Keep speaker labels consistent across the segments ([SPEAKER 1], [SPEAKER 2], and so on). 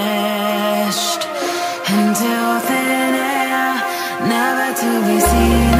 [SPEAKER 1] vanished into thin air, never to be seen.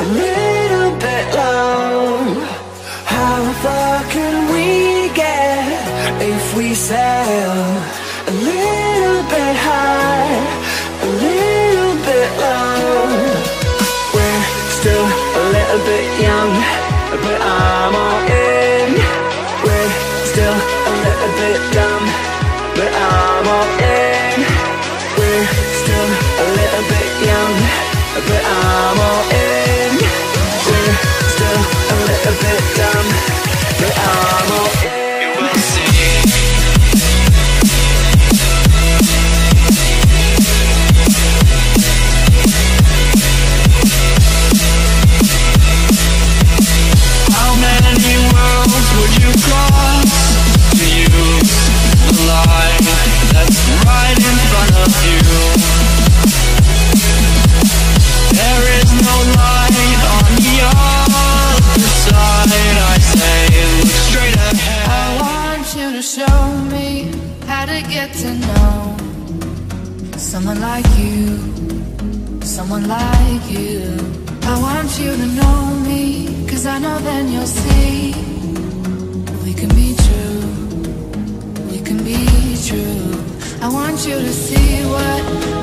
[SPEAKER 2] a little bit How far can we get if we sail? A little
[SPEAKER 1] know someone like you, someone like you. I want you to know me, cause I know then you'll see we can be true, we can be true. I want you to see what